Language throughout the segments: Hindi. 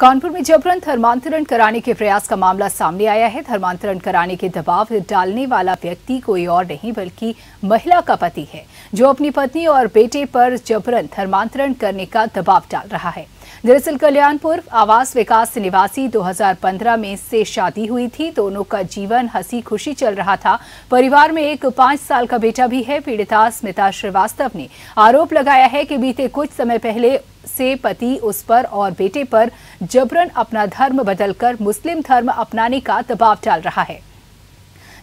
कानपुर में जबरन धर्मांतरण कराने के प्रयास का मामला सामने आया है। धर्मांतरण कराने के दबाव डालने वाला व्यक्ति कोई और नहीं, बल्कि महिला का पति है, जो अपनी पत्नी और बेटे पर जबरन धर्मांतरण करने का दबाव डाल रहा है। दरअसल कल्याणपुर आवास विकास निवासी 2015 में से शादी हुई थी। दोनों का जीवन हँसी खुशी चल रहा था। परिवार में एक पाँच साल का बेटा भी है। पीड़िता स्मिता श्रीवास्तव ने आरोप लगाया है कि बीते कुछ समय पहले से पति उस पर और बेटे पर जबरन अपना धर्म बदलकर मुस्लिम धर्म अपनाने का दबाव डाल रहा है।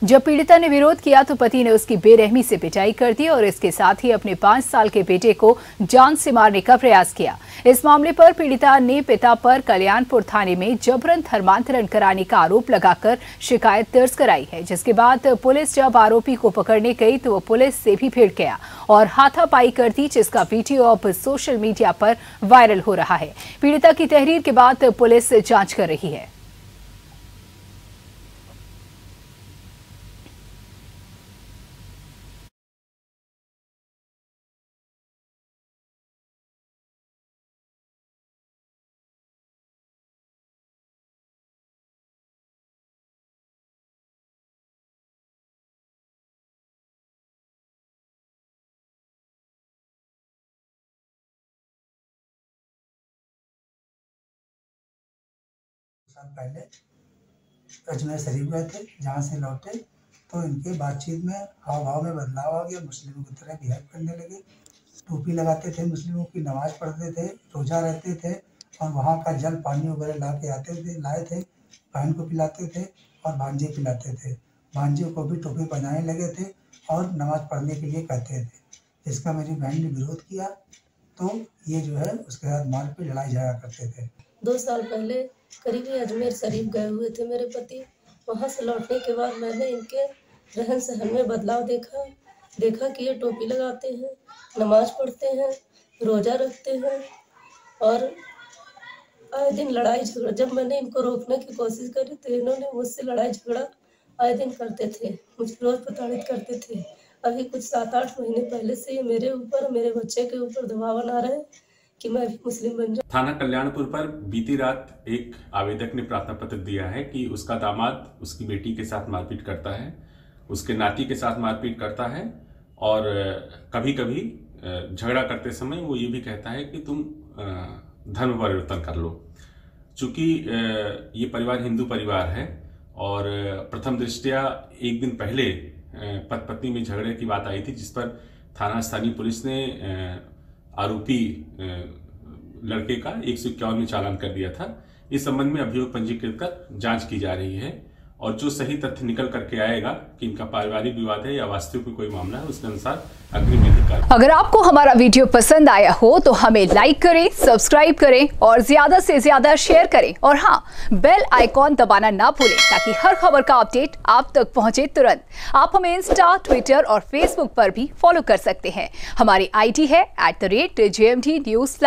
जब पीड़िता ने विरोध किया तो पति ने उसकी बेरहमी से पिटाई कर दी और इसके साथ ही अपने पाँच साल के बेटे को जान से मारने का प्रयास किया। इस मामले पर पीड़िता ने पिता पर कल्याणपुर थाने में जबरन धर्मांतरण कराने का आरोप लगाकर शिकायत दर्ज कराई है, जिसके बाद पुलिस जब आरोपी को पकड़ने गई तो वो पुलिस से भी भिड़ गया। और हाथापाई कर दी, जिसका वीडियो अब सोशल मीडिया पर वायरल हो रहा है। पीड़िता की तहरीर के बाद पुलिस जाँच कर रही है। साल पहले अजमेर शरीफ गए थे, जहाँ से लौटे तो इनके बातचीत में हाव भाव में बदलाव आ गया। मुस्लिमों की तरह बिहेव करने लगे। टोपी लगाते थे मुस्लिमों की, नमाज़ पढ़ते थे, रोजा रहते थे और वहाँ का जल पानी वगैरह ला के आते थे, लाए थे, बहन को पिलाते थे और भांजे पिलाते थे। भांजे को भी टोपी पहनाने लगे थे और नमाज़ पढ़ने के लिए कहते थे। जिसका मेरी बहन ने विरोध किया तो ये जो है, उसके साथ मार पे लड़ाई झगड़ा करते थे। दो साल पहले करीबी अजमेर शरीफ गए हुए थे मेरे पति। वहाँ से लौटने के बाद मैंने इनके रहन सहन में बदलाव देखा। देखा कि ये टोपी लगाते हैं, नमाज़ पढ़ते हैं, रोज़ा रखते हैं और आए दिन लड़ाई झगड़ा, जब मैंने इनको रोकने की कोशिश करी तो इन्होंने मुझसे लड़ाई झगड़ा आए दिन करते थे, मुझे रोज़ प्रताड़ित करते थे। अभी कुछ सात आठ महीने पहले से ये मेरे ऊपर, मेरे बच्चे के ऊपर दबाव बना रहे कि मैं भी मुस्लिम बन जाऊँ। थाना कल्याणपुर पर बीती रात एक आवेदक ने प्रार्थना पत्र दिया है कि उसका दामाद उसकी बेटी के साथ मारपीट करता है, उसके नाती के साथ मारपीट करता है और कभी कभी झगड़ा करते समय वो ये भी कहता है कि तुम धर्म परिवर्तन कर लो। चूँकि ये परिवार हिंदू परिवार है और प्रथम दृष्टिया एक दिन पहले पति, पत्नी में झगड़े की बात आई थी, जिस पर थाना स्थानीय पुलिस ने आरोपी लड़के का एक सौ इक्यावन में चालान कर दिया था। इस संबंध में अभियोग पंजीकृत कर जाँच की जा रही है। और जो सही तथ्य निकल करके आएगा कि इनका पारिवारिक विवाद है या वास्तविक कोई मामला है, उसके अनुसार अग्रिम अगर आपको हमारा वीडियो पसंद आया हो तो हमें लाइक करें सब्सक्राइब करें और ज़्यादा से ज़्यादा शेयर करें। और हाँ बेल आइकॉन दबाना ना भूलें, ताकि हर खबर का अपडेट आप तक पहुँचे तुरंत। आप हमें इंस्टा ट्विटर और फेसबुक पर भी फॉलो कर सकते हैं। हमारी आईडी है at the rate J M T news